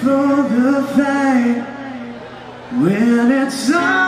for the fight. When it's all